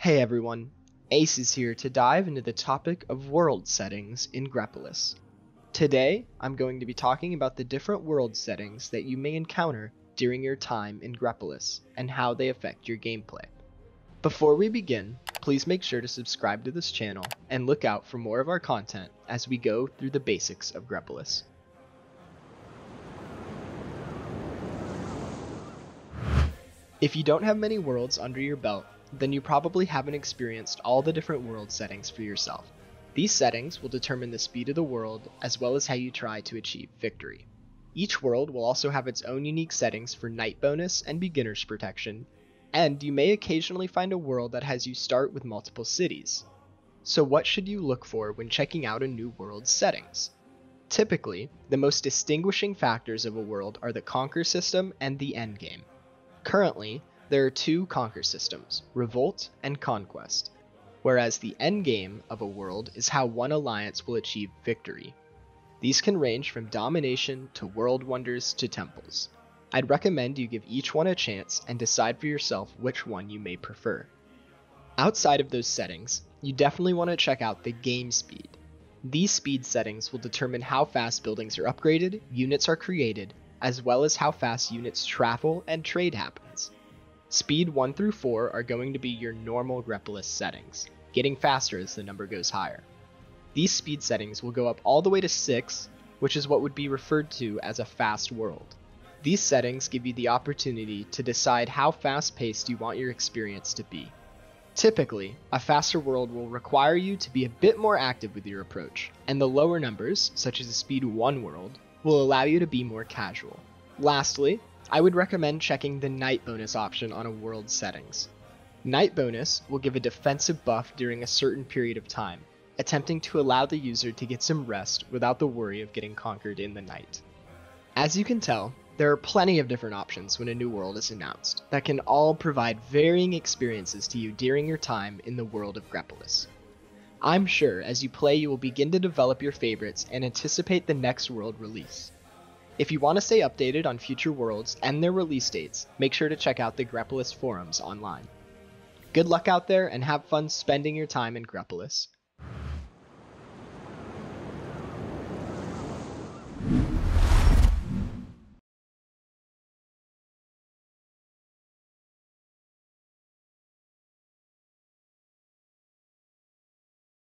Hey everyone, Ace is here to dive into the topic of world settings in Grepolis. Today, I'm going to be talking about the different world settings that you may encounter during your time in Grepolis and how they affect your gameplay. Before we begin, please make sure to subscribe to this channel and look out for more of our content as we go through the basics of Grepolis. If you don't have many worlds under your belt, then you probably haven't experienced all the different world settings for yourself. These settings will determine the speed of the world as well as how you try to achieve victory. Each world will also have its own unique settings for night bonus and beginner's protection, and you may occasionally find a world that has you start with multiple cities. So what should you look for when checking out a new world's settings? Typically, the most distinguishing factors of a world are the conquer system and the endgame. Currently, there are two conquer systems, Revolt and Conquest, whereas the endgame of a world is how one alliance will achieve victory. These can range from domination to world wonders to temples. I'd recommend you give each one a chance and decide for yourself which one you may prefer. Outside of those settings, you definitely want to check out the game speed. These speed settings will determine how fast buildings are upgraded, units are created, as well as how fast units travel and trade happens. Speed 1 through 4 are going to be your normal Grepolis settings, getting faster as the number goes higher. These speed settings will go up all the way to 6, which is what would be referred to as a fast world. These settings give you the opportunity to decide how fast paced you want your experience to be. Typically, a faster world will require you to be a bit more active with your approach, and the lower numbers, such as a speed 1 world, will allow you to be more casual. Lastly, I would recommend checking the night bonus option on a world settings. Night bonus will give a defensive buff during a certain period of time, attempting to allow the user to get some rest without the worry of getting conquered in the night. As you can tell, there are plenty of different options when a new world is announced that can all provide varying experiences to you during your time in the world of Grepolis. I'm sure as you play you will begin to develop your favorites and anticipate the next world release. If you want to stay updated on future worlds and their release dates, make sure to check out the Grepolis forums online. Good luck out there and have fun spending your time in Grepolis.